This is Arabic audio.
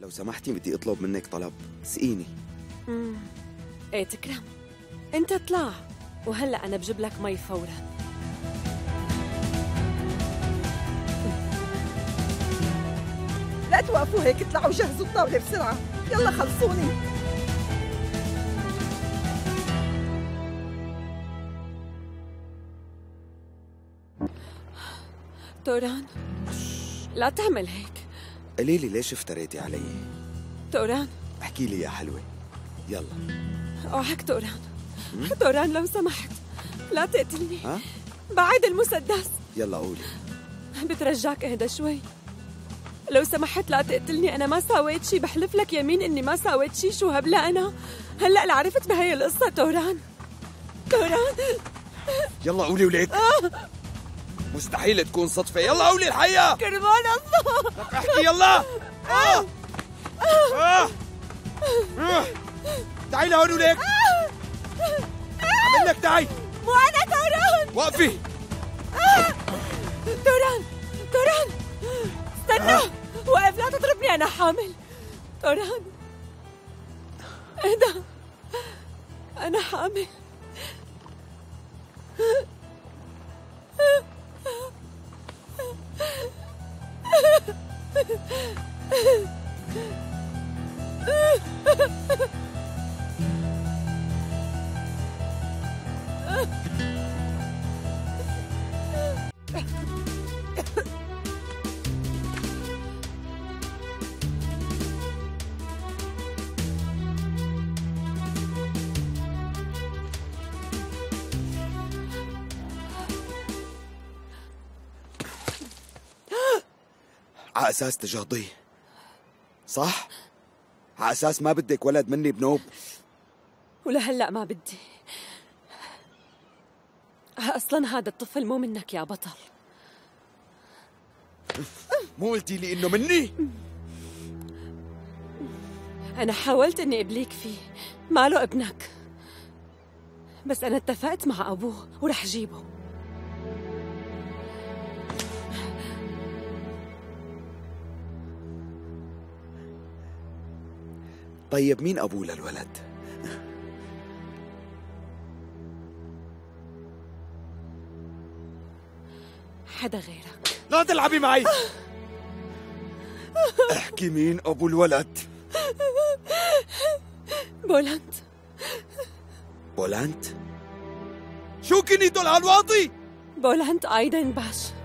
لو سمحتي بدي اطلب منك طلب. سقيني. مم. إيه تكرم. انت اطلع. وهلا أنا بجيب لك مي فورا. لا توقفوا هيك اطلعوا جهزوا الطاولة بسرعة. يلا خلصوني. توران لا تعمل هيك. قولي لي ليش افتريتي علي؟ توران احكي لي يا حلوة. يلا. اوعك توران توران لو سمحت. لا تقتلني. ها؟ بعد المسدس. يلا قولي. بترجاك إهدى شوي. لو سمحت لا تقتلني. أنا ما سويت شي بحلف لك يمين إني ما سويت شي. شو هبلة أنا؟ هلأ اللي عرفت بهي القصة توران توران يلا قولي وليك مستحيل تكون صدفة. يلا قولي الحقيقة. كرمان الله. لك احكي يلا. آه. آه. آه. تعي لهون وليك. عمل لك تعي. مو أنا توران. وقفي توران توران. استنى. وقف لا تضربني أنا حامل. توران. اهدى أنا حامل. Ah! على أساس تجهضيه صح؟ على أساس ما بدك ولد مني بنوب. ولهلأ ما بدي. أصلا هذا الطفل مو منك يا بطل. مو قلتي لي إنه مني؟ أنا حاولت إني أبليك فيه. ماله ابنك. بس أنا اتفقت مع أبوه ورح جيبه. طيب مين أبوه للولد؟ حدا غيرك. لا تلعبي معي. احكي مين أبو الولد. بولند بولانت؟ شو كنيته الهالواطي بولند ايدن باش.